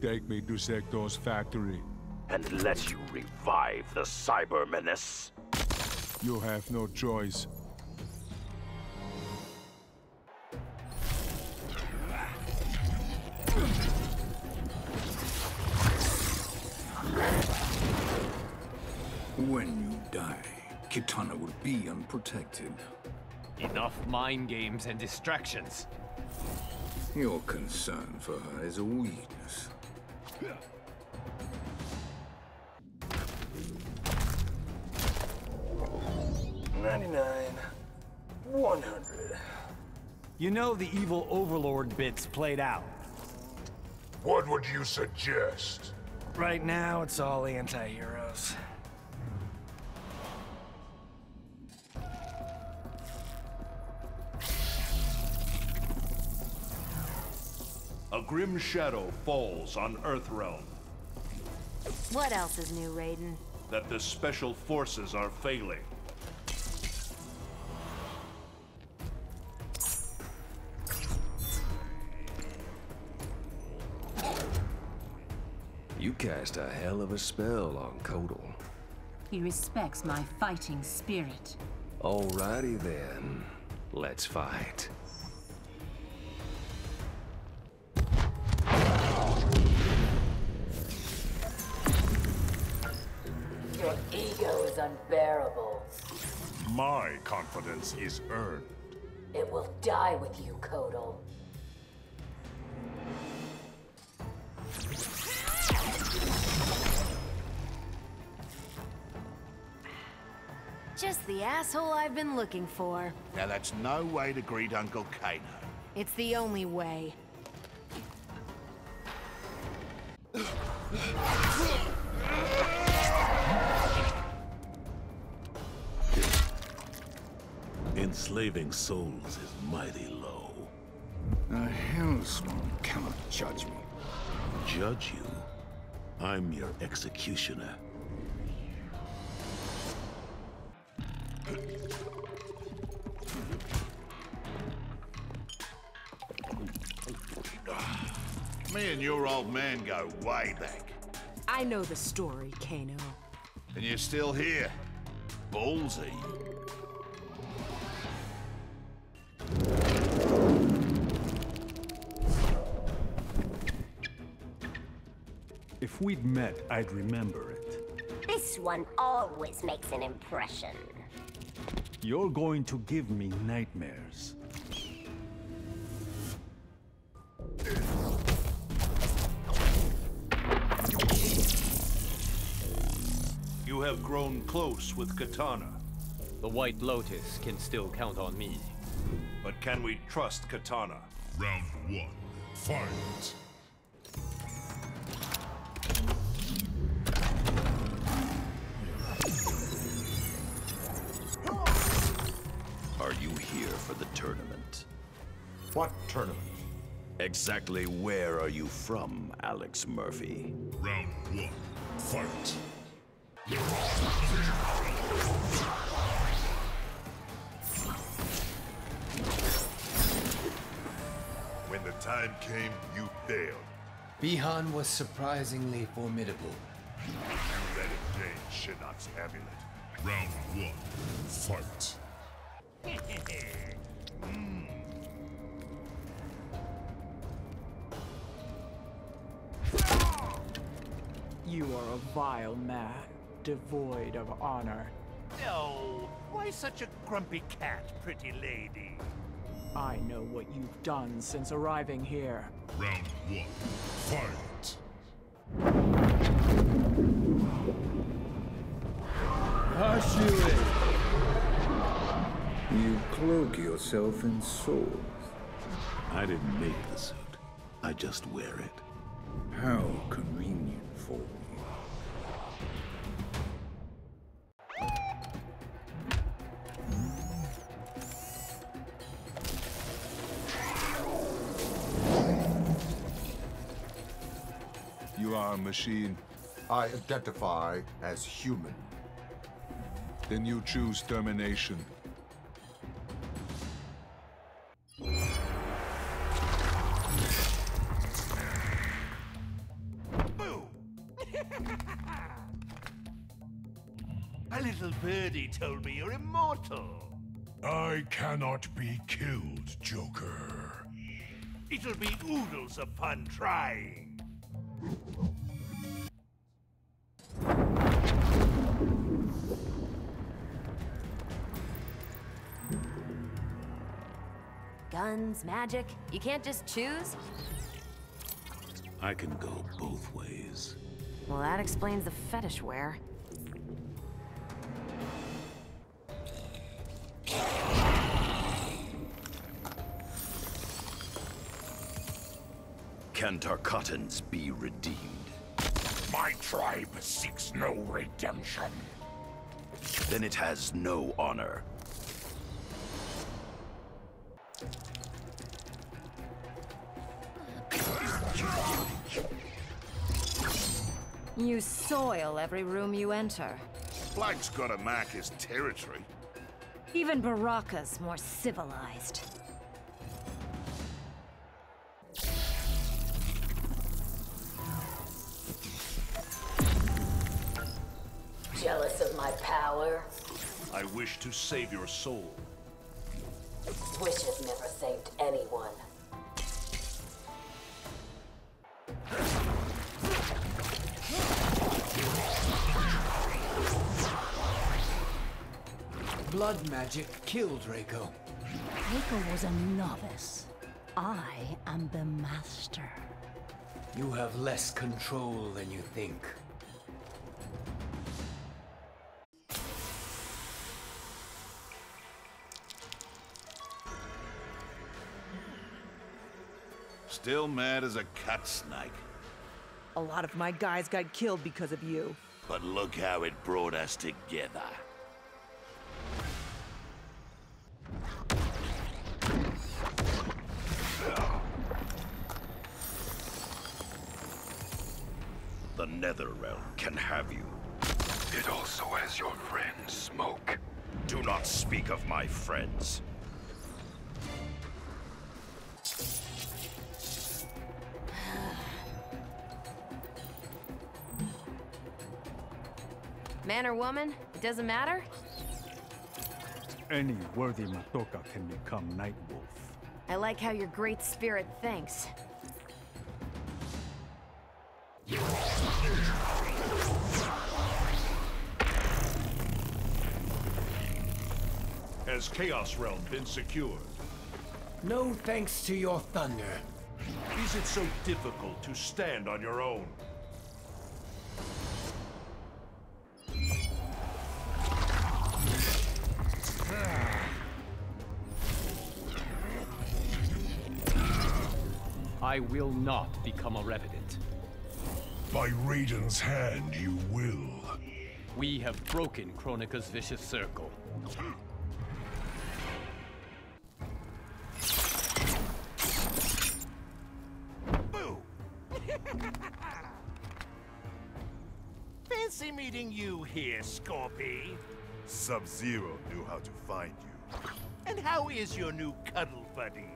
Take me to Sektor's factory. And let you revive the Cyber Menace. You have no choice. When you die, Kitana will be unprotected. Enough mind games and distractions. Your concern for her is a weakness. Ninety-nine. One hundred. You know the evil overlord bit's played out. What would you suggest? Right now, it's all anti-heroes. A grim shadow falls on Earthrealm. What else is new, Raiden? That the special forces are failing. You cast a hell of a spell on Kotal. He respects my fighting spirit. Alrighty then. Let's fight. Your ego is unbearable. My confidence is earned. It will die with you, Kotal. Just the asshole I've been looking for. Now that's no way to greet Uncle Kano. It's the only way. Enslaving souls is mighty low. A hellspawn cannot judge me. Judge you? I'm your executioner. Me and your old man go way back. I know the story, Kano. And you're still here. Ballsy. If we'd met, I'd remember it. This one always makes an impression. You're going to give me nightmares. You have grown close with Kitana. The White Lotus can still count on me. But can we trust Kitana? Round one. Fight. You here for the tournament? What tournament? Exactly where are you from, Alex Murphy? Round one. Fight. When the time came, you failed. Bi-Han was surprisingly formidable. You let him gain Shinnok's amulet. Round one. Fight. You are a vile man, devoid of honor. No, why such a grumpy cat, pretty lady? I know what you've done since arriving here. Round one. Fight. Cloak yourself in swords. I didn't make the suit. I just wear it. How convenient for me. You are a machine. I identify as human. Then you choose termination. Immortal. I cannot be killed, Joker. It'll be oodles upon trying. Guns, magic, you can't just choose? I can go both ways. Well, that explains the fetish wear. Can Tarkatans be redeemed? My tribe seeks no redemption. Then it has no honor. You soil every room you enter. Black's gotta mark his territory. Even Baraka's more civilized. My power? I wish to save your soul. Wishes never saved anyone. Blood magic killed Reiko. Reiko was a novice. I am the master. You have less control than you think. Still mad as a cut snake. A lot of my guys got killed because of you. But look how it brought us together. The Netherrealm can have you. It also has your friend, Smoke. Do not speak of my friends. Man or woman, it doesn't matter? Any worthy Matoka can become Nightwolf. I like how your great spirit thinks. Has Chaos Realm been secured? No thanks to your thunder. Is it so difficult to stand on your own? I will not become a Revenant. By Raiden's hand, you will. We have broken Kronika's vicious circle. Boo! Fancy meeting you here, Scorpy. Sub-Zero knew how to find you. And how is your new cuddle buddy?